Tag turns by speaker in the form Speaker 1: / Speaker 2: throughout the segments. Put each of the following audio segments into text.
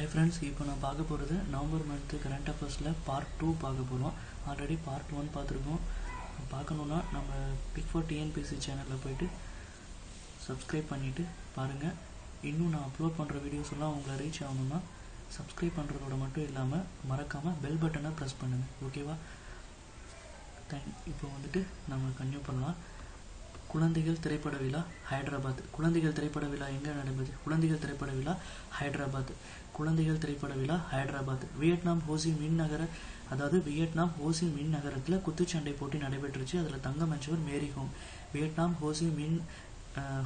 Speaker 1: Hi friends இப்போ நான் பார்க்க போகிறது நவம்பர் மந்த்து கரண்ட் அஃபேர்ஸில் பார்ட் டூ பார்க்க போகிறோம் ஆல்ரெடி பார்ட் ஒன் பார்த்துருக்கோம். பார்க்கணுன்னா நம்ம பிக் ஃபார் டிஎன்பிசி சேனலில் போயிட்டு சப்ஸ்கிரைப் பண்ணிவிட்டு பாருங்கள் இன்னும் நான் அப்லோட் பண்ணுற வீடியோஸ் எல்லாம் உங்களை ரீச் ஆகணும்னா சப்ஸ்கிரைப் பண்ணுறதோட மட்டும் இல்லாமல் மறக்காமல் பெல் பட்டனை ப்ரெஸ் பண்ணுங்கள் ஓகேவா தேங்க் இப்போ வந்துட்டு நம்ம கன்யூ பண்ணலாம். குழந்தைகள் திரைப்பட விழா ஹைதராபாத். குழந்தைகள் திரைப்பட விழா எங்கே நடைபெறுது குழந்தைகள் திரைப்பட விழா ஹைதராபாத். குழந்தைகள் திரைப்பட விழா ஹைதராபாத். வியட்நாம் ஹோசி மின் நகர அதாவது வியட்நாம் ஹோசி மின் நகரத்தில் குத்துச்சண்டை போட்டி நடைபெற்றுச்சு. அதில் தங்கம் வென்றவர் மேரி ஹோம். வியட்நாம் ஹோசி மின்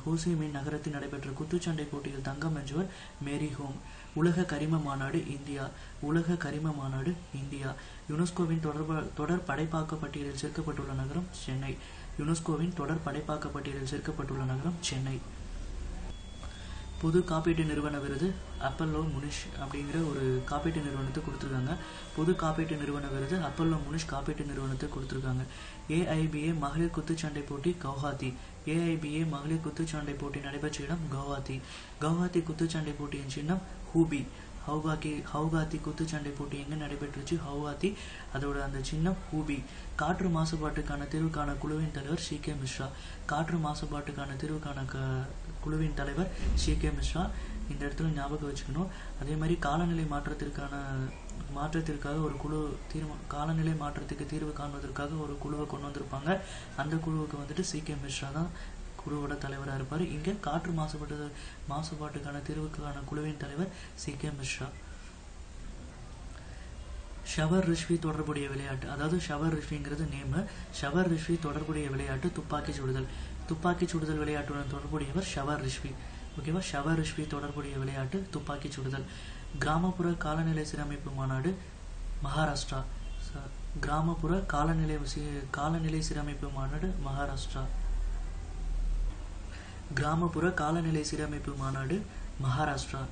Speaker 1: ஹோசி மின் நகரத்தில் நடைபெற்ற குத்துச்சண்டை போட்டியில் தங்கம் வென்றவர் மேரி ஹோம். உலக கரிம மாநாடு இந்தியா. உலக கரிம மாநாடு இந்தியா. யுனெஸ்கோவின் தொடர்பு தொடர் படைப்பாக்க பட்டியலில் சேர்க்கப்பட்டுள்ள நகரம் சென்னை. யுனெஸ்கோவின் தொடர் படைப்பாக்க பட்டியலில் சேர்க்கப்பட்டுள்ள நகரம் சென்னை. பொது காப்பீட்டு நிறுவன விருது அப்பல்லோ முனிஷ் அப்படிங்கிற ஒரு காப்பீட்டு நிறுவனத்துக்கு கொடுத்துருக்காங்க. பொது காப்பீட்டு நிறுவன விருது அப்பல்லோ முனிஷ் காப்பீட்டு நிறுவனத்துக்கு கொடுத்துருக்காங்க. ஏஐபிஏ மகளிர் குத்துச்சண்டை போட்டி கவுஹாத்தி. ஏஐபிஏ மகளிர் குத்துச்சண்டை போட்டி நடைபெற்ற இடம் கவுஹாத்தி. கவுஹாத்தி குத்துச்சண்டை போட்டியின் சின்னம் ஹூபி. ஹவுகாக்கி ஹவுகாத்தி குத்துச்சண்டை போட்டி எங்கே நடைபெற்றுச்சு? ஹவுகாத்தி அதோட அந்த சின்னம் ஹூபி. காற்று மாசுபாட்டுக்கான தீர்வுக்கான குழுவின் தலைவர் சி கே மிஸ்ரா. காற்று மாசுபாட்டுக்கான தீர்வுக்கான க குழுவின் தலைவர் சி கே மிஸ்ரா. இந்த இடத்துல ஞாபகம் வச்சுக்கணும். அதே மாதிரி காலநிலை மாற்றத்திற்கான மாற்றத்திற்காக ஒரு குழு தீர்மா காலநிலை மாற்றத்துக்கு தீர்வு காண்பதற்காக ஒரு குழுவை கொண்டு வந்திருப்பாங்க. அந்த குழுவுக்கு வந்துட்டு சி கே மிஸ்ரா தான் குழுவோட தலைவராக இருப்பார். இங்கே காற்று மாசுபாட்டு மாசுபாட்டுக்கான தீர்வுக்கான குழுவின் தலைவர் C. K. Mishra. Shower Rishvi தொடர்புடைய விளையாட்டு அதாவது ஷவர் ரிஷ்விங்கிறது நேமு. ஷவர் ரிஷ்வி தொடர்புடைய விளையாட்டு துப்பாக்கி சுடுதல். துப்பாக்கி சுடுதல் விளையாட்டுடன் தொடர்புடையவர் ஷவர் ரிஷ்வி. ஓகேவா? ஷவர் ரிஷ்வி தொடர்புடைய விளையாட்டு துப்பாக்கி சுடுதல். கிராமப்புற காலநிலை சீரமைப்பு மாநாடு மகாராஷ்டிரா. கிராமப்புற காலநிலை காலநிலை சீரமைப்பு மாநாடு மகாராஷ்டிரா. கிராமப்புற காலநிலை சீரமைப்பு மாநாடு மகாராஷ்டிரா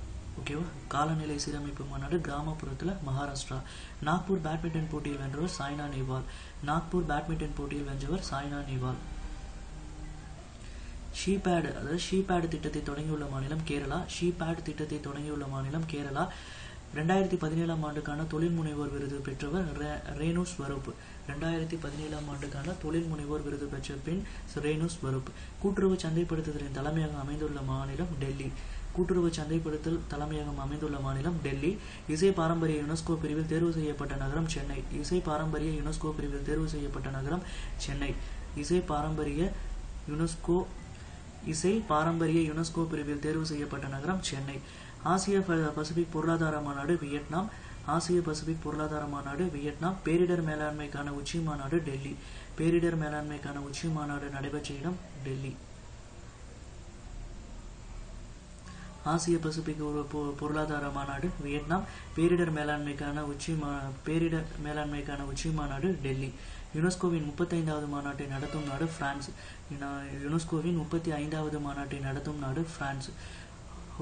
Speaker 1: ஓகேவா காலநிலை சீரமைப்பு மாநாடு கிராமப்புறத்தில் மகாராஷ்டிரா. நாக்பூர் பேட்மிண்டன் போட்டியில் வென்றவர் சாய்னா நேவால். நாக்பூர் பேட்மிண்டன் போட்டியில் வென்றவர் சாய்னா நேவால். ஷீபேடு அதாவது ஷீபேட் திட்டத்தை தொடங்கியுள்ள மாநிலம் கேரளா. ஷீபேட் திட்டத்தை தொடங்கியுள்ள மாநிலம் கேரளா. ரெண்டாயிரத்தி பதினேழாம் ஆண்டுக்கான தொழில் முனைவோர் விருது பெற்றவர் ரேணு ஸ்வரூப். ரெண்டாயிரத்தி பதினேழாம் ஆண்டுக்கான தொழில் முனைவோர் விருது பெற்ற பின் ரேணு ஸ்வரூப். கூட்டுறவு சந்தைப்படுத்துதலின் தலைமையகம் அமைந்துள்ள மாநிலம் டெல்லி. கூட்டுறவு சந்தைப்படுத்தல் தலைமையகம் அமைந்துள்ள மாநிலம் டெல்லி. இசை பாரம்பரிய யுனெஸ்கோ பிரிவில் தேர்வு செய்யப்பட்ட நகரம் சென்னை. இசை பாரம்பரிய யுனெஸ்கோ பிரிவில் தேர்வு செய்யப்பட்ட நகரம் சென்னை. இசை பாரம்பரிய யுனெஸ்கோ இசை பாரம்பரிய யுனெஸ்கோ பிரிவில் தேர்வு செய்யப்பட்ட நகரம் சென்னை. ஆசிய ப- பசிபிக் பொருளாதார மாநாடு வியட்நாம். ஆசிய பசிபிக் பொருளாதார மாநாடு வியட்நாம். பேரிடர் மேலாண்மைக்கான உச்சி மாநாடு டெல்லி. பேரிடர் மேலாண்மைக்கான உச்சி மாநாடு நடைபெற்ற இடம் டெல்லி. ஆசிய பசிபிக் பொ- பொருளாதார மாநாடு வியட்நாம். பேரிடர் மேலாண்மைக்கான உச்சி பேரிடர் மேலாண்மைக்கான உச்சி மாநாடு டெல்லி. யுனெஸ்கோவின் முப்பத்தைந்தாவது மாநாட்டை நடத்தும் நாடு பிரான்ஸ். யுனெஸ்கோவின் முப்பத்தி ஐந்தாவது மாநாட்டை நடத்தும் நாடு பிரான்ஸ்.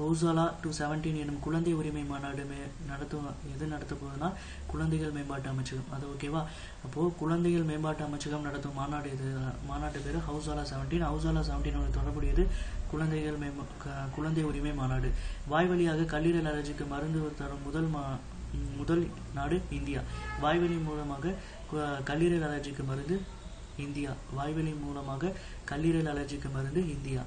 Speaker 1: ஹவுசாலா டு செவன்டீன் எனும் குழந்தை உரிமை மாநாடு மே நடத்தும் எது நடத்த போகுதுன்னா குழந்தைகள் மேம்பாட்டு அமைச்சகம். அது ஓகேவா அப்போ குழந்தைகள் மேம்பாட்டு அமைச்சகம் நடத்தும் மாநாடு இது மாநாட்டு பேர் ஹவுசாலா செவன்டீன் ஹவுசாலா செவன்டீன் தொடர்புடையது குழந்தைகள் மேம்ப குழந்தை உரிமை மாநாடு. வாய்வழியாக கல்லீரல் அலர்ஜிக்கு மருந்து தரும் முதல் மா முதல் நாடு இந்தியா. வாய்வழி மூலமாக கல்லீரல் அலர்ஜிக்கு மருந்து இந்தியா. வாய்வழி மூலமாக கல்லீரல் அலர்ஜிக்கு மருந்து இந்தியா.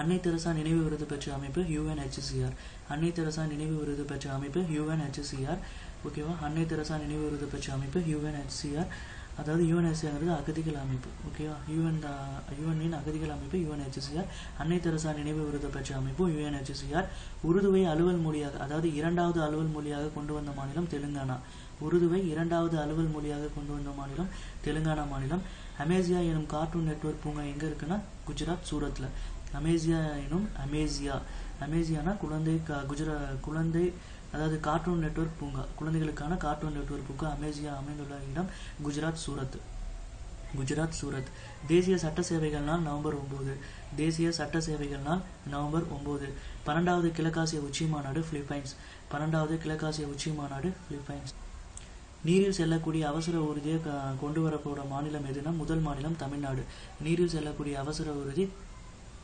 Speaker 1: அன்னை தெரசா நினைவு விருது பெற்ற அமைப்பு யூஎன்ஹெச்சிஆர் அன்னை தெரசா நினைவு விருது பெற்ற அமைப்பு யூஎன்ஹெச்சிஆர் ஓகேவா அன்னை தெரசா நினைவு விருது பெற்ற அமைப்பு யூஎன்ஹெச்சிஆர் அதாவது யுஎன்ஹெச்சிஆர் அகதிகள் அமைப்பு. ஓகேவா யூஎன் யுஎன்இன் அகதிகள் அமைப்பு யூஎன்ஹெச்சிஆர் அன்னை தெரசா நினைவு விருது பெற்ற அமைப்பு யூஎன்ஹெச்சிஆர் உருதுவை அலுவல் மொழியாக அதாவது இரண்டாவது அலுவல் மொழியாக கொண்டு வந்த மாநிலம் தெலுங்கானா. உருதுவை இரண்டாவது அலுவல் மொழியாக கொண்டு வந்த மாநிலம் தெலுங்கானா மாநிலம். அமேசியா எனும் கார்ட்டூன் நெட்வொர்க் பூங்கா எங்க இருக்குன்னா? குஜராத் சூரத்ல. அமேசியா எனும் அமேசியா. அமேசியானா குழந்தை க- குஜரா குழந்தை அதாவது கார்ட்டூன் நெட்வொர்க் பூங்கா. குழந்தைகளுக்கான கார்ட்டூன் நெட்வொர்க் பூங்கா அமேசியா அமைந்துள்ள இடம் குஜராத் சூரத். குஜராத் சூரத். தேசிய சட்ட சேவைகள் நாள் நவம்பர் ஒம்பது. தேசிய சட்ட சேவைகள் நாள் நவம்பர் ஒம்பது. பன்னெண்டாவது கிழக்காசிய உச்சி மாநாடு பிலிப்பைன்ஸ். பன்னெண்டாவது கிழக்காசிய உச்சி மாநாடு பிலிப்பைன்ஸ். நீரில் செல்லக்கூடிய அவசர ஊர்தியை க- கொண்டு வரப்போற மாநிலம் எதுனா? முதல் மாநிலம் தமிழ்நாடு. நீரில் செல்லக்கூடிய அவசர ஊர்தி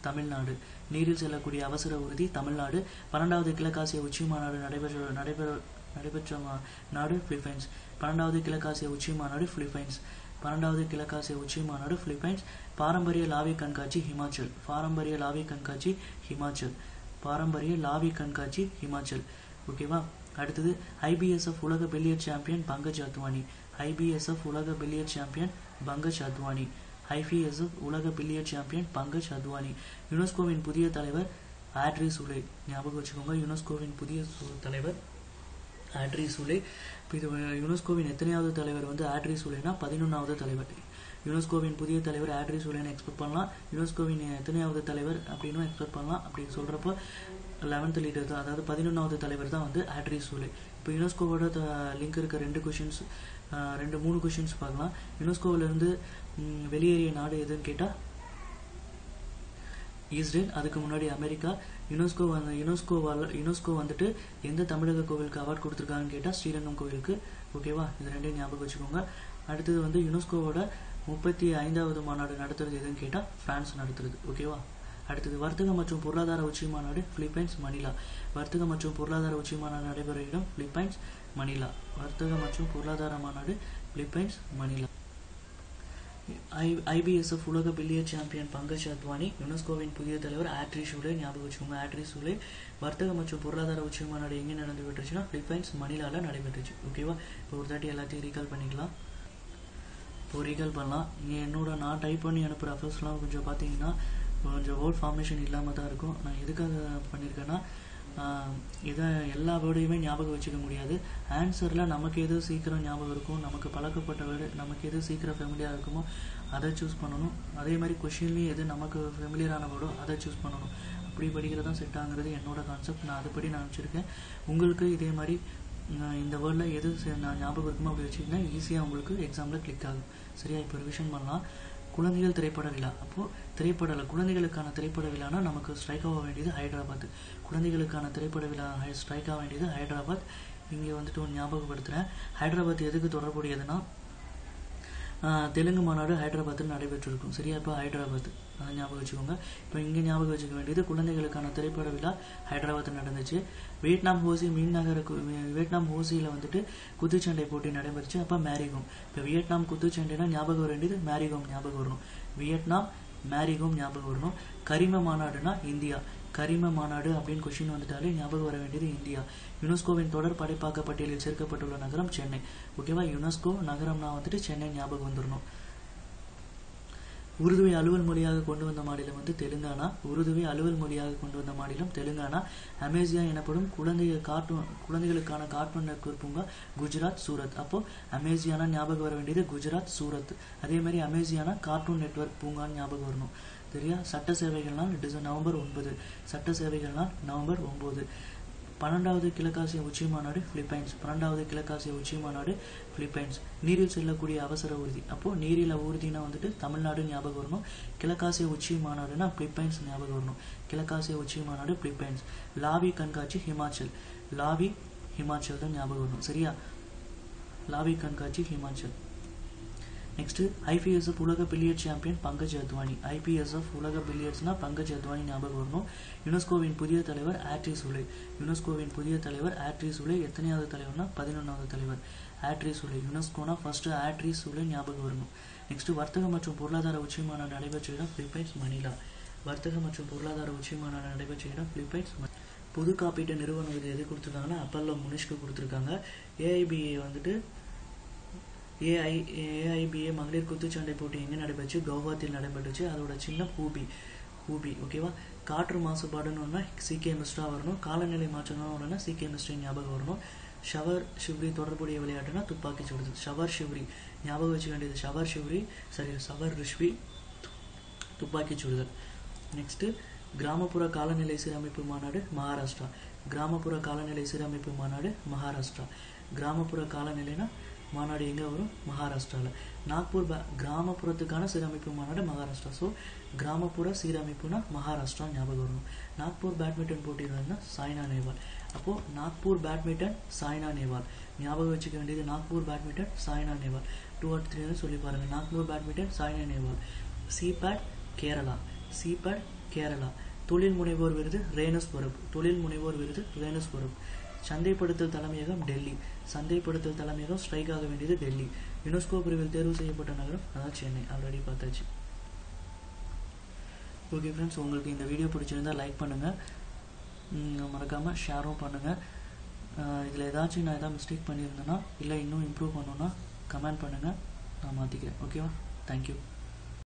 Speaker 1: தமிழ்நாடு. நீரில் செல்லக்கூடிய அவசர உறுதி தமிழ்நாடு. பன்னெண்டாவது கிழக்காசிய உச்சி மாநாடு நடைபெற்ற நடைபெற நடைபெற்ற மா- நாடு பிலிப்பைன்ஸ். பன்னெண்டாவது கிழக்காசிய உச்சி மாநாடு பிலிப்பைன்ஸ். பன்னெண்டாவது கிழக்காசிய உச்சி மாநாடு பிலிப்பைன்ஸ். பாரம்பரிய லாவி கண்காட்சி ஹிமாச்சல். பாரம்பரிய லாவி கண்காட்சி ஹிமாச்சல். பாரம்பரிய லாவி கண்காட்சி ஹிமாச்சல். ஓகேவா அடுத்தது ஐபிஎஸ்எஃப் உலக billiard champion Pankaj Advani. IBSF உலக billiard champion Pankaj Advani. IBSF உலக பில்லியர்ட் சாம்பியன் பங்கஜ் அத்வானி. யுனெஸ்கோவின் புதிய தலைவர் ஆட்ரி சுலே. ஞாபகம் வச்சுக்கோங்க யுனெஸ்கோவின் புதிய தலைவர் ஆட்ரி சுலே. இப்போ இது யுனெஸ்கோவின் எத்தனையாவது தலைவர் வந்து ஆட்ரி சுலேனா பதினொன்றாவது தலைவர். யுனெஸ்கோவின் புதிய தலைவர் ஆட்ரி சுலேன்னு எக்ஸ்பெக்ட் பண்ணலாம். யுனெஸ்கோவின் எத்தனையாவது தலைவர் அப்படின்னு எக்ஸ்பெக்ட் பண்ணலாம். அப்படின்னு சொல்கிறப்போ லெவன்த் லீடர் தான் அதாவது பதினொன்றாவது தலைவர் தான் வந்து ஆட்ரி சூலே. இப்போ யுனெஸ்கோவோட லிங்க் இருக்க ரெண்டு கொஷின்ஸ் ரெண்டு மூணு கொஷின்ஸ் பார்க்கலாம். யுனெஸ்கோவிலேருந்து வெளியேறிய நாடு எதுன்னு கேட்டால் ஈஸ்ரேல் அதுக்கு முன்னாடி அமெரிக்கா. யுனெஸ்கோ வந்து யுனெஸ்கோவால் யுனெஸ்கோ வந்துட்டு எந்த தமிழக கோவிலுக்கு அவார்ட் கொடுத்துருக்காங்கன்னு கேட்டால் ஸ்ரீரங்கம் கோவிலுக்கு. ஓகேவா இது ரெண்டையும் ஞாபகம் வச்சுக்கோங்க. அடுத்தது வந்து யுனெஸ்கோவோட முப்பத்தி ஐந்தாவது மாநாடு நடத்துறது எதுன்னு கேட்டால் பிரான்ஸ் நடத்துறது. ஓகேவா அடுத்தது வர்த்தக மற்றும் பொருளாதார உச்சி மாநாடு பிலிப்பைன்ஸ் மணிலா. வர்த்தக மற்றும் பொருளாதார உச்சி மாநாடு நடைபெற இடம் பிலிப்பைன்ஸ். மணிலா. வர்த்தக மற்றும் பொருளாதார மாநாடு பிலிப்பைன்ஸ் மணிலா. ஐ ஐபிஎஸ்எஃப் உலக பில்லியர் சாம்பியன் பங்கஜ் அத்வானி யுனெஸ்கோவின் புதிய தலைவர் ஆட்ரி சூலே ஞாபகம் வச்சுக்கோங்க. ஆட்ரி சூலே வர்த்தக மற்றும் பொருளாதார உச்சி மாநாடு எங்கே நடந்து விட்டுருச்சுன்னா பிலிப்பைன்ஸ் மணிலாவில் நடைபெற்றுச்சு. ஓகேவா இப்போ ஒரு தாட்டி எல்லாத்தையும் ரீகால் பண்ணிக்கலாம். இப்போ ரீகால் பண்ணலாம். நீங்கள் என்னோட நான் டைப் பண்ணி அனுப்புகிற அஃபர்ஸ்லாம் கொஞ்சம் பார்த்தீங்கன்னா கொஞ்சம் ஓல்ட் ஃபார்மேஷன் இல்லாமல் தான் இருக்கும். நான் எதுக்காக பண்ணியிருக்கேன்னா இதை எல்லா வேர்டையுமே ஞாபகம் வச்சுக்க முடியாது. ஆன்சரில் நமக்கு எது சீக்கிரம் ஞாபகம் இருக்கும் நமக்கு பழக்கப்பட்ட வேர்டு நமக்கு எது சீக்கிரம் ஃபெமிலியாக இருக்குமோ அதை சூஸ் பண்ணணும். அதே மாதிரி கொஷின்லேயும் எது நமக்கு ஃபெமிலியரான வேர்டோ அதை சூஸ் பண்ணணும். அப்படி படிக்கிறது தான் செட் ஆகுறது. என்னோட கான்செப்ட் நான் அதுபடி நான் வச்சுருக்கேன். உங்களுக்கு இதே மாதிரி இந்த வேர்டில் எது நான் ஞாபகம் இருக்குமோ அப்படி வச்சுக்கிட்டா ஈஸியாக உங்களுக்கு எக்ஸாமில் கிளிக் ஆகும். சரியா? இப்போ ரிவிஷன் பண்ணலாம். குழந்தைகள் திரைப்பட விழா அப்போது திரைப்பட குழந்தைகளுக்கான திரைப்பட விழானா நமக்கு ஸ்ட்ரைக் ஆக வேண்டியது ஹைதராபாத். குழந்தைகளுக்கான திரைப்பட விழா ஸ்ட்ரைக் ஆக வேண்டியது ஹைதராபாத். இங்கே வந்துட்டு ஒன்று ஞாபகப்படுத்துகிறேன் ஹைதராபாத் எதுக்கு தொடர்புடையதுன்னா தெலுங்கு மாநாடு ஹைதராபாத்தில் நடைபெற்றிருக்கும். சரியா? இப்போ ஹைதராபாத் அதை ஞாபகம் வச்சுக்கோங்க. இப்போ இங்கே ஞாபகம் வச்சுக்க வேண்டியது குழந்தைகளுக்கான திரைப்பட விழா ஹைதராபாத்தில் நடந்துச்சு. வியட்நாம் ஹோசி மீன் நகருக்கு வியட்நாம் ஹோசியில் வந்துட்டு குத்துச்சண்டை போட்டி நடைபெறுச்சு. அப்போ மேரிகோம். இப்போ வியட்நாம் குத்துச்சண்டைனா ஞாபகம் வர வேண்டியது மேரிகோம் ஞாபகம் வரணும். வியட்நாம் மேரிகோம் ஞாபகம் வரணும். கரிம மாநாடுனா இந்தியா. கரிம மாநாடு அப்படின்னு கொஷின் வந்துட்டாலே ஞாபகம் வர வேண்டியது இந்தியா. யுனெஸ்கோவின் தொடர் படைப்பாக்க பட்டியலில் சேர்க்கப்பட்டுள்ள நகரம் சென்னை. ஓகேவா யுனெஸ்கோ நகரம்னா வந்துட்டு சென்னை ஞாபகம் வந்துடணும் உருதுவை அலுவல் மொழியாக கொண்டு வந்த மாநிலம் வந்து தெலுங்கானா. உருதுவை அலுவல் மொழியாக கொண்டு வந்த மாநிலம் தெலுங்கானா. அமேசியா எனப்படும் குழந்தைகள் கார்ட்டூன் குழந்தைகளுக்கான கார்ட்டூன் நெட்வொர்க் பூங்கா குஜராத் சூரத். அப்போ அமேசியானா ஞாபகம் வர வேண்டியது குஜராத் சூரத். அதே மாதிரி அமேசியானா கார்ட்டூன் நெட்வொர்க் பூங்கான்னு ஞாபகம் வரணும். சரியா சட்ட சேவைகள்னால் இஸ் நவம்பர் ஒன்பது. சட்ட சேவைகள்னால் நவம்பர் ஒன்பது. பன்னெண்டாவது கிழக்காசிய உச்சி மாநாடு பிலிப்பைன்ஸ் பன்னெண்டாவது கிழக்காசிய உச்சி மாநாடு பிலிப்பைன்ஸ் நீரில் செல்லக்கூடிய அவசர ஊர்தி. அப்போ நீரில் ஊர்தினா வந்துட்டு தமிழ்நாடு ஞாபகம் வரணும். கிழக்காசிய உச்சி மாநாடுனா பிலிப்பைன்ஸ் ஞாபகம் வரணும். கிழக்காசிய உச்சி மாநாடு பிலிப்பைன்ஸ் லாவி கண்காட்சி ஹிமாச்சல் லாவி ஹிமாச்சல் தான் ஞாபகம் வரணும். சரியா? லாவி கண்காட்சி ஹிமாச்சல் நெக்ஸ்ட் ஐபிஎஸ்எஃப் உலக billiard champion Pankaj Advani. IBSF உலக பில்லியர்ட்ஸ்னா பங்கஜ் அத்வானி ஞாபகம் வரணும். யுனெஸ்கோவின் புதிய தலைவர் ஆட்ரி சுலை. யுனெஸ்கோவின் புதிய தலைவர் ஆட்ரி சுலை எத்தனையாவது தலைவர்னா? பதினொன்றாவது தலைவர் ஆட்ரி சுலை. யுனெஸ்கோனா ஃபர்ஸ்ட் ஆட்ரி சுலை ஞாபகம் வரணும். நெக்ஸ்ட் வர்த்தக மற்றும் பொருளாதார உச்சி மாநாடு நடைபெற்ற இடம் பிலிப்பைன்ஸ் மணிலா வர்த்தக மற்றும் பொருளாதார உச்சி மாநாடு நடைபெற்ற இடம் பிலிப்பைன்ஸ் பொது காப்பீட்டு நிறுவனம் இது எது கொடுத்துருக்காங்கன்னா? அப்பல்லோ முனிஷ்க்கு கொடுத்துருக்காங்க. ஏஐபிஏ வந்துட்டு ஏஐ ஏஐபிஏ மகளிர் குத்துச்சண்டை போட்டி எங்கே நடைபெற்று கவுஹாத்தியில் நடைபெற்றுச்சு. அதோட சின்ன ஹூபி ஹூபி ஓகேவா காற்று மாசுபாடுன்னு ஒன்றா சிகே மிஸ்டா வரணும். காலநிலை மாற்றம்னு ஒன்றுனா சிகே மிஸ்டே ஞாபகம் வரணும். ஷவர் ஷிவ்ரி தொடர்புடைய விளையாட்டுனா துப்பாக்கி சுடுதல் ஷவர் ஷிவ்ரி. ஞாபகம் வச்சுக்க வேண்டியது ஷவர் ஷிவ்ரி சரி ஷவர் ரிஷ்வி துப்பாக்கி சுடுதல். நெக்ஸ்ட்டு கிராமப்புற காலநிலை சீரமைப்பு மாநாடு மகாராஷ்டிரா. கிராமப்புற காலநிலை சீரமைப்பு மாநாடு மகாராஷ்டிரா. கிராமப்புற காலநிலைனா மாநாடு எங்கே வரும்? மகாராஷ்டிராவில் நாக்பூர் கிராமப்புறத்துக்கான சீரமைப்பு மாநாடு மகாராஷ்டிரா. ஸோ கிராமப்புற சீரமைப்புனா மகாராஷ்டிரா ஞாபகம் வரணும். நாக்பூர் பேட்மிண்டன் போட்டி இருந்தால் சாய்னா நேவால். அப்போது நாக்பூர் பேட்மிண்டன் சாய்னா நேவால். ஞாபகம் வச்சுக்க வேண்டியது Nagpur badminton Saina Nehwal. Two or three சொல்லி பாருங்கள் Nagpur badminton Saina Nehwal. CIPET Kerala. CIPET Kerala. தொழில் முனைவோர் விருது ரேனஸ்புரம் தொழில் முனைவோர் விருது ரேனஸ்புரம் சந்தைப்படுத்தல் தலைமையகம் டெல்லி. சந்தைப்படுத்தல் தலைமையகம் ஸ்ட்ரைக் ஆக வேண்டியது டெல்லி. யுனெஸ்கோ பிரிவில் தேர்வு செய்யப்பட்ட நகரம் அதான் சென்னை. ஆல்ரெடி பார்த்தாச்சு. ஓகே ஃப்ரெண்ட்ஸ் உங்களுக்கு இந்த வீடியோ பிடிச்சிருந்தா லைக் பண்ணுங்கள் மறக்காமல் ஷேரும் பண்ணுங்கள் இதில் ஏதாச்சும் நான் எதாவது மிஸ்டேக் பண்ணியிருந்தேன்னா இல்லை இன்னும் இம்ப்ரூவ் பண்ணணுன்னா கமெண்ட் பண்ணுங்கள் நான் மாற்றிக்கிறேன் ஓகேவா தேங்க்யூ